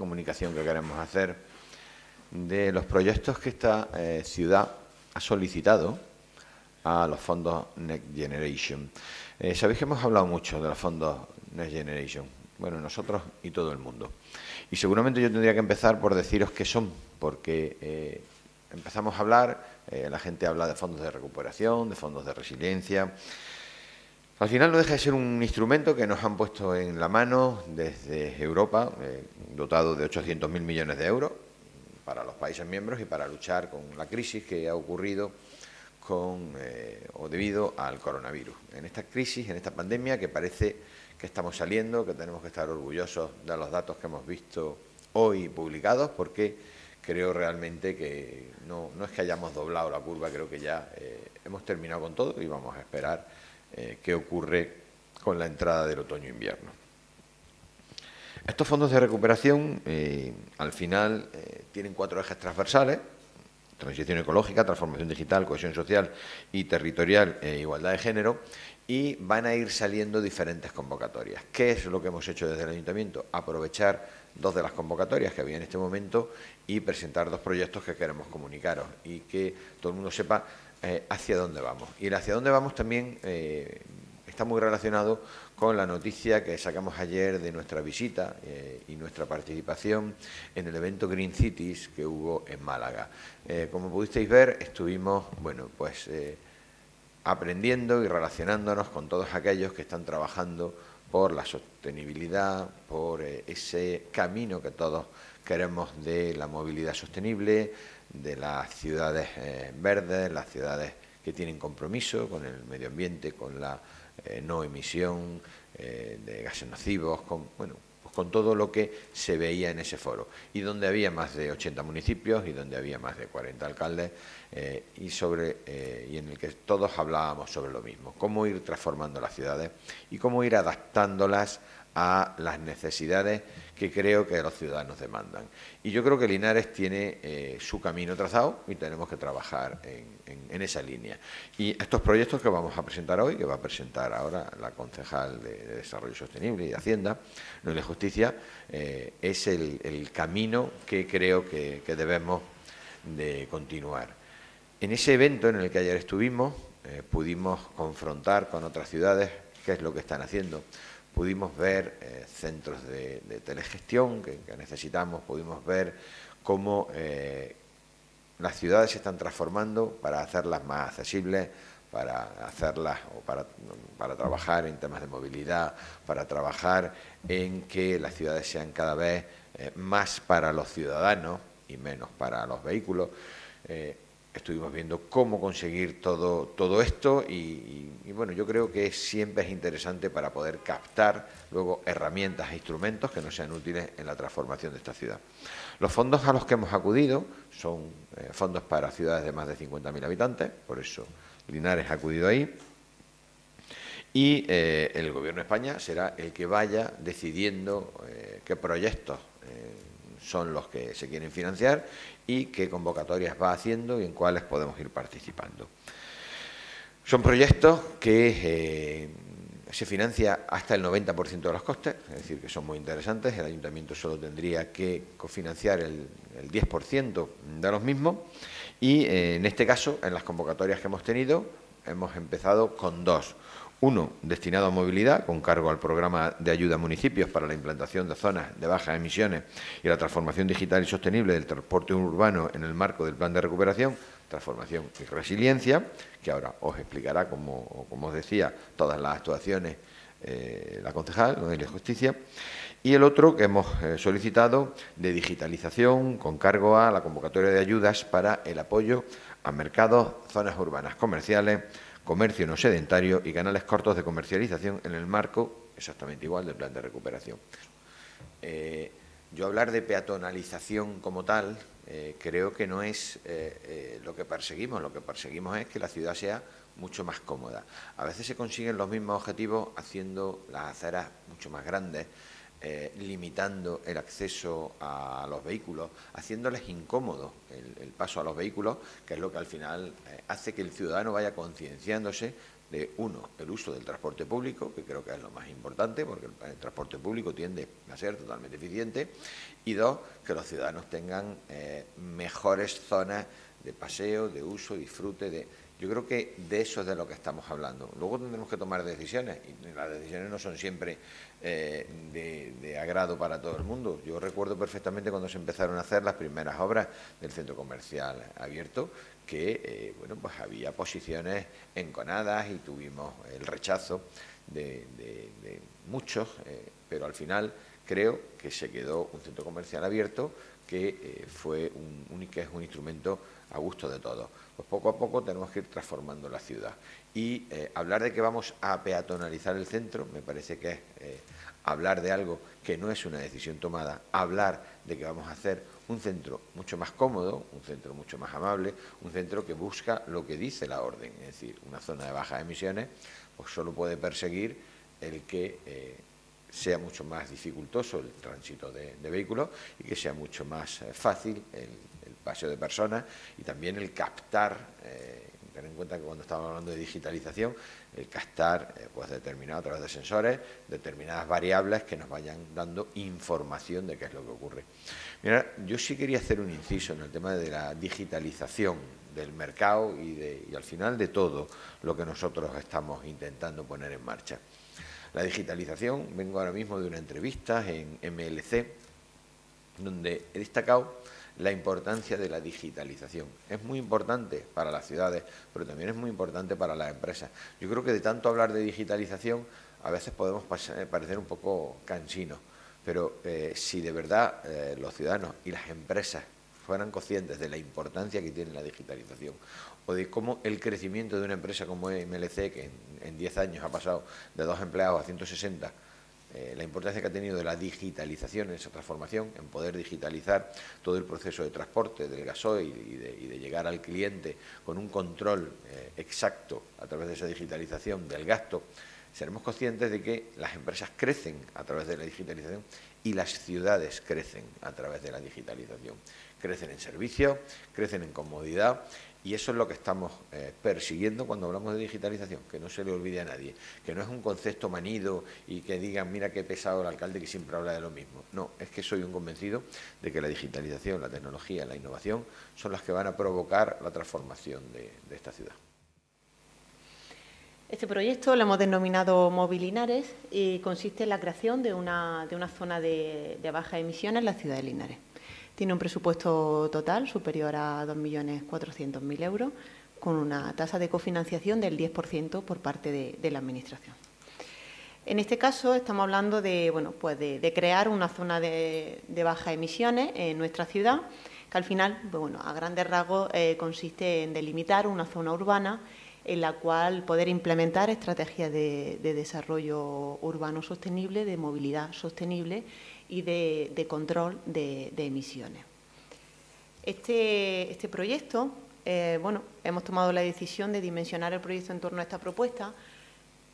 comunicación que queremos hacer de los proyectos que esta eh, ciudad ha solicitado a los fondos Next Generation. Eh, sabéis que hemos hablado mucho de los fondos Next Generation, bueno, nosotros y todo el mundo. Y seguramente yo tendría que empezar por deciros qué son, porque eh, empezamos a hablar, la gente habla de fondos de recuperación, de fondos de resiliencia, al final no deja de ser un instrumento que nos han puesto en la mano desde Europa, eh, dotado de 800.000 millones de euros para los países miembros y para luchar con la crisis que ha ocurrido con, eh, o debido al coronavirus. En esta crisis, en esta pandemia que parece que estamos saliendo, que tenemos que estar orgullosos de los datos que hemos visto hoy publicados, porque creo realmente que no, es que hayamos doblado la curva, creo que ya eh, hemos terminado con todo y vamos a esperar eh, qué ocurre con la entrada del otoño-invierno. Estos fondos de recuperación, eh, al final, eh, tienen cuatro ejes transversales, transición ecológica, transformación digital, cohesión social y territorial e igualdad de género, y van a ir saliendo diferentes convocatorias. ¿Qué es lo que hemos hecho desde el Ayuntamiento? Aprovechar dos de las convocatorias que había en este momento y presentar dos proyectos que queremos comunicaros y que todo el mundo sepa eh, hacia dónde vamos. Y el hacia dónde vamos también eh, está muy relacionado con la noticia que sacamos ayer de nuestra visita eh, y nuestra participación en el evento Green Cities que hubo en Málaga. como pudisteis ver, estuvimos, bueno, pues aprendiendo y relacionándonos con todos aquellos que están trabajando por la sostenibilidad, por ese camino que todos queremos de la movilidad sostenible, de las ciudades eh, verdes, las ciudades que tienen compromiso con el medio ambiente, con la eh, no emisión eh, de gases nocivos, con, bueno, pues con todo lo que se veía en ese foro. Y donde había más de 80 municipios y donde había más de 40 alcaldes y, sobre, y en el que todos hablábamos sobre lo mismo, cómo ir transformando las ciudades y cómo ir adaptándolas a las necesidades que creo que los ciudadanos demandan. Y yo creo que Linares tiene eh, su camino trazado y tenemos que trabajar en, esa línea. Y estos proyectos que vamos a presentar hoy, que va a presentar ahora la concejal de, Desarrollo Sostenible y de Hacienda, no de Justicia, eh, es el, camino que creo que, debemos de continuar. En ese evento en el que ayer estuvimos, eh, pudimos confrontar con otras ciudades qué es lo que están haciendo. Pudimos ver eh, centros de, telegestión que, necesitamos, pudimos ver cómo eh, las ciudades se están transformando para hacerlas más accesibles, para hacerlas o para, trabajar en temas de movilidad, para trabajar en que las ciudades sean cada vez más para los ciudadanos y menos para los vehículos estuvimos viendo cómo conseguir todo, todo esto y, bueno, yo creo que siempre es interesante para poder captar luego herramientas e instrumentos que nos sean útiles en la transformación de esta ciudad. Los fondos a los que hemos acudido son eh, fondos para ciudades de más de 50.000 habitantes, por eso Linares ha acudido ahí. Y eh, el Gobierno de España será el que vaya decidiendo eh, qué proyectos son los que se quieren financiar y qué convocatorias va haciendo y en cuáles podemos ir participando. Son proyectos que eh, se financia hasta el 90% de los costes, es decir, que son muy interesantes. El ayuntamiento solo tendría que cofinanciar el, 10% de los mismos. Y eh, en este caso, en las convocatorias que hemos tenido, hemos empezado con dos. Uno destinado a movilidad, con cargo al programa de ayuda a municipios para la implantación de zonas de bajas emisiones y la transformación digital y sostenible del transporte urbano en el marco del plan de recuperación, transformación y resiliencia, que ahora os explicará, como, como os decía, todas las actuaciones eh, la concejal, Noelia Justicia, y el otro que hemos eh, solicitado de digitalización con cargo a la convocatoria de ayudas para el apoyo a mercados, zonas urbanas comerciales, comercio no sedentario y canales cortos de comercialización en el marco exactamente igual del plan de recuperación. Eh, yo hablar de peatonalización como tal eh, creo que no es eh, lo que perseguimos, lo que perseguimos es que la ciudad sea mucho más cómoda. A veces se consiguen los mismos objetivos haciendo las aceras mucho más grandes, eh, limitando el acceso a los vehículos, haciéndoles incómodo el, paso a los vehículos, que es lo que al final eh, hace que el ciudadano vaya concienciándose de, uno, el uso del transporte público, que creo que es lo más importante, porque el, transporte público tiende a ser totalmente eficiente, y dos, que los ciudadanos tengan eh, mejores zonas de paseo, de uso, disfrute, de... Yo creo que de eso es de lo que estamos hablando. Luego tendremos que tomar decisiones, y las decisiones no son siempre eh, de, agrado para todo el mundo. Yo recuerdo perfectamente cuando se empezaron a hacer las primeras obras del centro comercial abierto, que eh, bueno, pues había posiciones enconadas y tuvimos el rechazo de, muchos, eh, pero al final creo que se quedó un centro comercial abierto que fue un, que es un instrumento a gusto de todos. Pues poco a poco tenemos que ir transformando la ciudad. Y eh, hablar de que vamos a peatonalizar el centro me parece que es eh, hablar de algo que no es una decisión tomada, hablar de que vamos a hacer un centro mucho más cómodo, un centro mucho más amable, un centro que busca lo que dice la orden, es decir, una zona de bajas emisiones, pues solo puede perseguir el que eh, sea mucho más dificultoso el tránsito de, vehículos y que sea mucho más fácil el paseo de personas y también el captar, eh, tener en cuenta que cuando estamos hablando de digitalización, el captar eh, pues determinado a través de sensores determinadas variables que nos vayan dando información de qué es lo que ocurre. Mira, yo sí quería hacer un inciso en el tema de la digitalización del mercado y, de, y al final de todo lo que nosotros estamos intentando poner en marcha. La digitalización, vengo ahora mismo de una entrevista en MLC, donde he destacado la importancia de la digitalización. Es muy importante para las ciudades, pero también es muy importante para las empresas. Yo creo que de tanto hablar de digitalización a veces podemos eh, parecer un poco cansinos, pero eh, si de verdad eh, los ciudadanos y las empresas fueran conscientes de la importancia que tiene la digitalización o de cómo el crecimiento de una empresa como MLC, que en 10 años ha pasado de dos empleados a 160, eh, la importancia que ha tenido de la digitalización en esa transformación, en poder digitalizar todo el proceso de transporte del gasoil y de, llegar al cliente con un control eh, exacto a través de esa digitalización del gasto, seremos conscientes de que las empresas crecen a través de la digitalización y las ciudades crecen a través de la digitalización. Crecen en servicios, crecen en comodidad y eso es lo que estamos eh, persiguiendo cuando hablamos de digitalización, que no se le olvide a nadie, que no es un concepto manido y que digan, mira qué pesado el alcalde que siempre habla de lo mismo. No, es que soy un convencido de que la digitalización, la tecnología, la innovación son las que van a provocar la transformación de, esta ciudad. Este proyecto lo hemos denominado Movilinares y consiste en la creación de una, de una zona de, de bajas emisiones en la ciudad de Linares. Tiene un presupuesto total superior a 2.400.000 euros, con una tasa de cofinanciación del 10% por parte de, la Administración. En este caso estamos hablando de, bueno, pues de, crear una zona de, bajas emisiones en nuestra ciudad, que al final, bueno, a grandes rasgos, eh, consiste en delimitar una zona urbana en la cual poder implementar estrategias de, desarrollo urbano sostenible, de movilidad sostenible y de, control de, emisiones. Este, este proyecto, eh, bueno, hemos tomado la decisión de dimensionar el proyecto en torno a esta propuesta,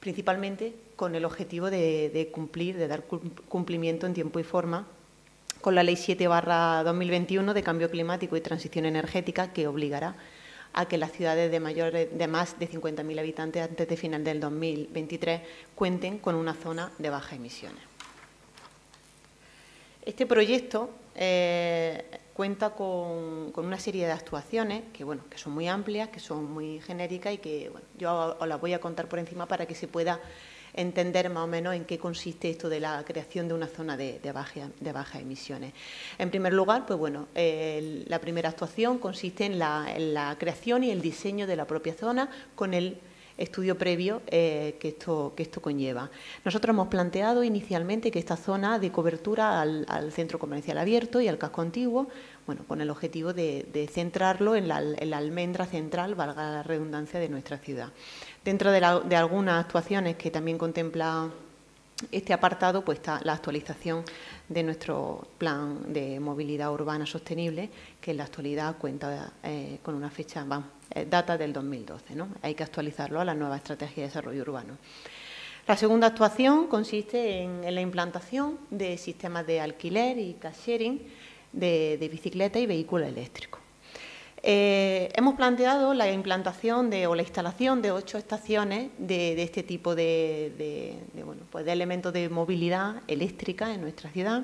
principalmente con el objetivo de, cumplir, de dar cumplimiento en tiempo y forma con la Ley 7 2021 de Cambio Climático y Transición Energética, que obligará a que las ciudades de, mayor, de más de 50.000 habitantes antes de final del 2023 cuenten con una zona de bajas emisiones. Este proyecto eh, cuenta con, una serie de actuaciones que, bueno, que son muy amplias, que son muy genéricas y que yo os las voy a contar por encima para que se pueda entender más o menos en qué consiste esto de la creación de una zona de, bajas emisiones. En primer lugar, pues bueno, la primera actuación consiste en la creación y el diseño de la propia zona con el estudio previo eh, que, esto, que esto conlleva.Nosotros hemos planteado inicialmente que esta zona de cobertura al, centro comercial abierto y al casco antiguo, bueno, con el objetivo de, centrarlo en la, almendra central, valga la redundancia, de nuestra ciudad. Dentro de, de algunas actuaciones que también contempla este apartado pues está la actualización de nuestro plan de movilidad urbana sostenible, que en la actualidad cuenta eh, con una fecha, eh, data del 2012. ¿no? Hay que actualizarlo a la nueva estrategia de desarrollo urbano. La segunda actuación consiste en, la implantación de sistemas de alquiler y cash sharing de, de bicicleta y vehículos eléctricos. Eh, hemos planteado la implantación o la instalación de ocho estaciones de, este tipo de, pues de, elementos de movilidad eléctrica en nuestra ciudad,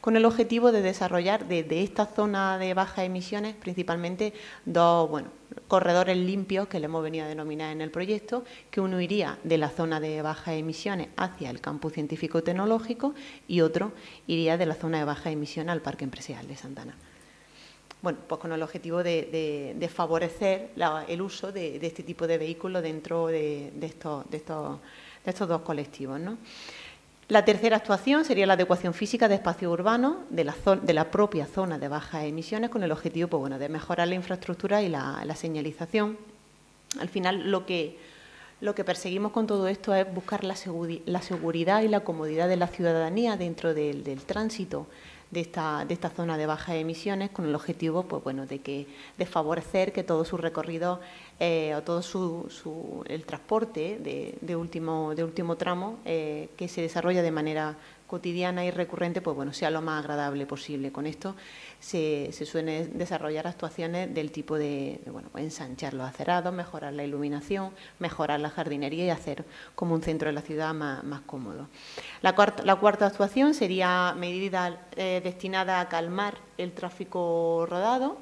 con el objetivo de desarrollar desde esta zona de bajas emisiones principalmente dos bueno, corredores limpios que le hemos venido a denominar en el proyecto, que uno iría de la zona de bajas emisiones hacia el campus científico-tecnológico y otro iría de la zona de bajas emisiones al Parque Empresarial de Santana bueno, pues con el objetivo de, favorecer el uso de, este tipo de vehículos dentro de, estos, dos colectivos. La tercera actuación sería la adecuación física de espacios urbanos de la, propia zona de bajas emisiones con el objetivo pues, bueno, de mejorar la infraestructura y la, señalización. Al final, lo que, perseguimos con todo esto es buscar la, seguridad y la comodidad de la ciudadanía dentro del tránsito de esta, de esta zona de bajas emisiones con el objetivo pues, bueno, de, que, de favorecer que todo su recorrido eh, o todo su, el transporte de, último, de último tramo eh, que se desarrolla de manera cotidiana y recurrente, pues bueno, sea lo más agradable posible. Con esto se, se suelen desarrollar actuaciones del tipo de, bueno, ensanchar los acerados, mejorar la iluminación, mejorar la jardinería y hacer como un centro de la ciudad más, cómodo. La cuarta, la cuarta, actuación sería medida eh, destinada a calmar el tráfico rodado.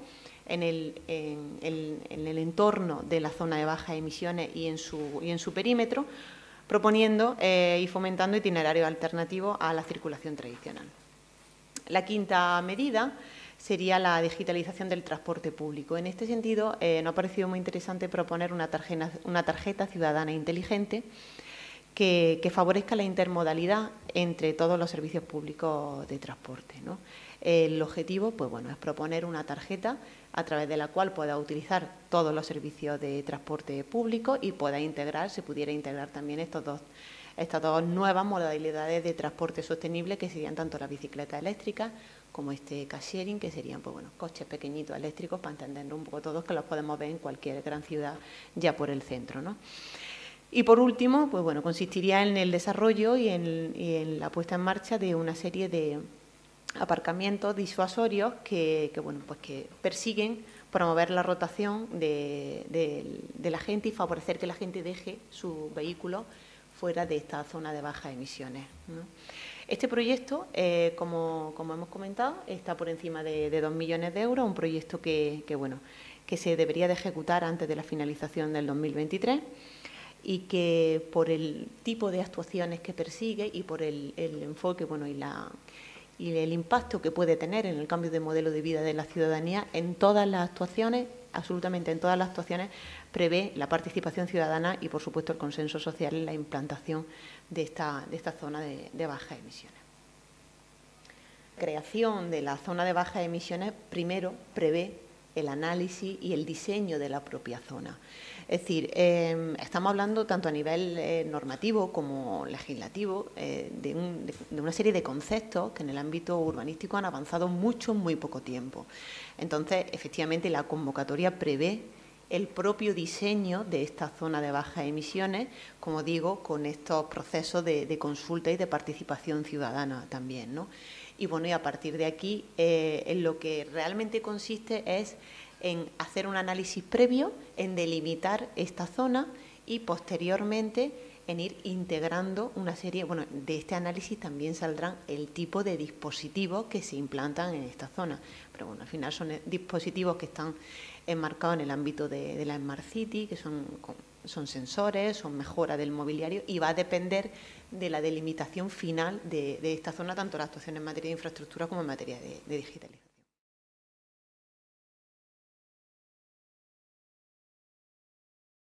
En el, en, en el, entorno de la zona de bajas emisiones y en su, y en su perímetro, proponiendo eh, y fomentando itinerarios alternativos a la circulación tradicional. La quinta medida sería la digitalización del transporte público. En este sentido, eh, nos ha parecido muy interesante proponer una tarjeta, ciudadana inteligente que, favorezca la intermodalidad entre todos los servicios públicos de transporte. El objetivo pues, bueno, es proponer una tarjeta a través de la cual pueda utilizar todos los servicios de transporte público y pueda integrar, se pudiera integrar también estos dos, estas dos nuevas modalidades de transporte sostenible que serían tanto la bicicleta eléctrica como este car sharing, que serían pues, bueno, coches pequeñitos eléctricos para entenderlo un poco todos, que los podemos ver en cualquier gran ciudad ya por el centro. ¿no? Y por último, pues bueno, consistiría en el desarrollo y en la puesta en marcha de una serie de, aparcamientos disuasorios que, bueno, pues que persiguen promover la rotación de, la gente y favorecer que la gente deje su vehículo fuera de esta zona de bajas emisiones. Este proyecto, eh, como, hemos comentado, está por encima de, dos millones de euros, un proyecto que, bueno, que se debería de ejecutar antes de la finalización del 2023 y que por el tipo de actuaciones que persigue y por el, el enfoque bueno, y la y el impacto que puede tener en el cambio de modelo de vida de la ciudadanía en todas las actuaciones, absolutamente en todas las actuaciones, prevé la participación ciudadana y, por supuesto, el consenso social en la implantación de esta, de esta zona de, de bajas emisiones. creación de la zona de bajas emisiones primero prevé el análisis y el diseño de la propia zona. Es decir, em, estamos hablando tanto a nivel eh, normativo como legislativo eh, de, una serie de conceptos que en el ámbito urbanístico han avanzado mucho en muy poco tiempo. Entonces, efectivamente, la convocatoria prevé el propio diseño de esta zona de bajas emisiones, como digo, con estos procesos de, consulta y de participación ciudadana también. ¿no? Y bueno, y a partir de aquí, eh, en lo que realmente consiste es en hacer un análisis previo, en delimitar esta zona y posteriormente en ir integrando una serie, bueno, de este análisis también saldrán el tipo de dispositivos que se implantan en esta zona. Pero bueno, al final son dispositivos que están enmarcados en el ámbito de, la Smart City, que son, son sensores, son mejora del mobiliario y va a depender de la delimitación final de, esta zona, tanto la actuación en materia de infraestructura como en materia de digitalización.